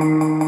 Uh-huh.